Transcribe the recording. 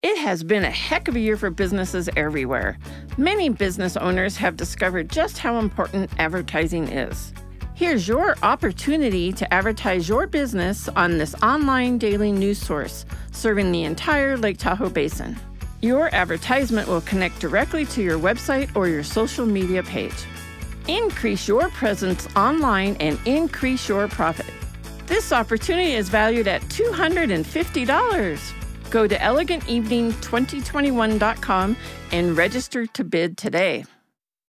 It has been a heck of a year for businesses everywhere. Many business owners have discovered just how important advertising is. Here's your opportunity to advertise your business on this online daily news source serving the entire Lake Tahoe Basin. Your advertisement will connect directly to your website or your social media page. Increase your presence online and increase your profit. This opportunity is valued at $250. Go to elegantevening2021.com and register to bid today.